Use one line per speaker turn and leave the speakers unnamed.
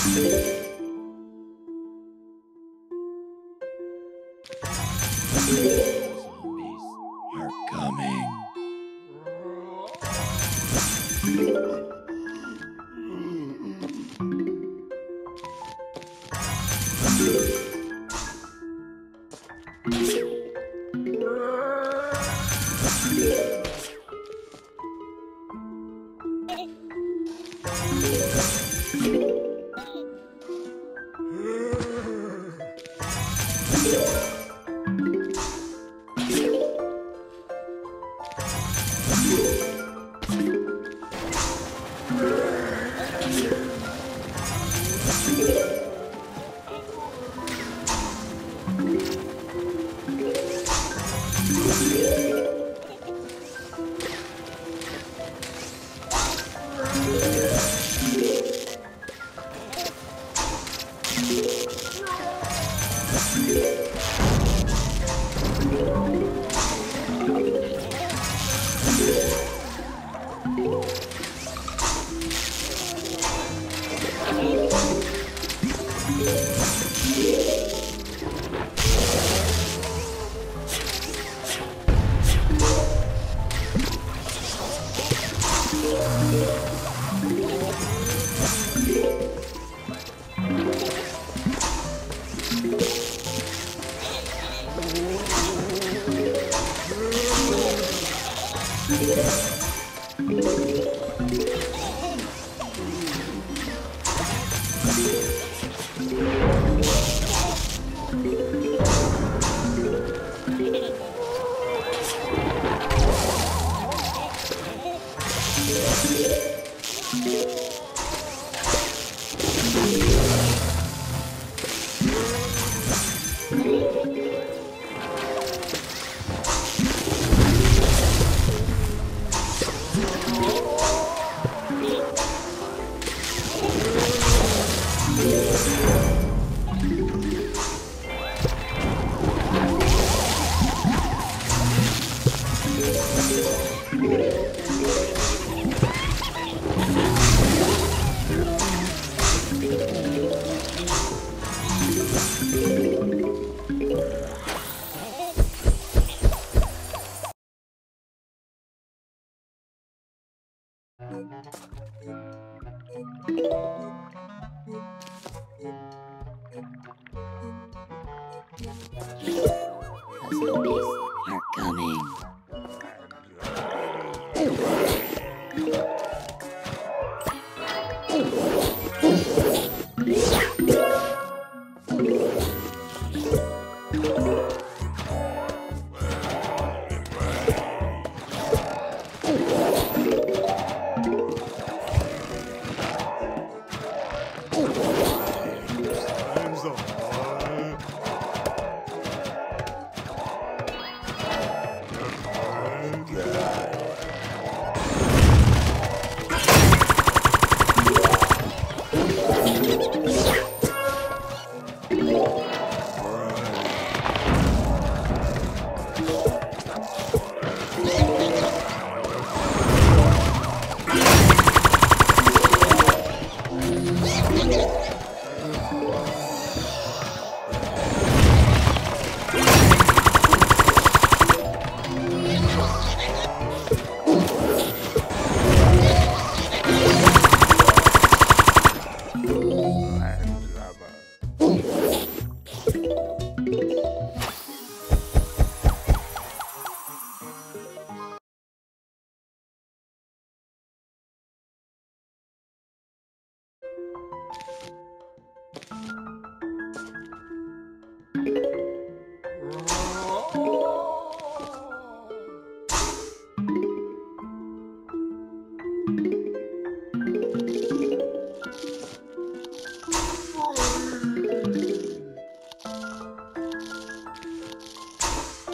Zombies are coming. Yes.
The Zombies are coming. Oh. Oh. Oh.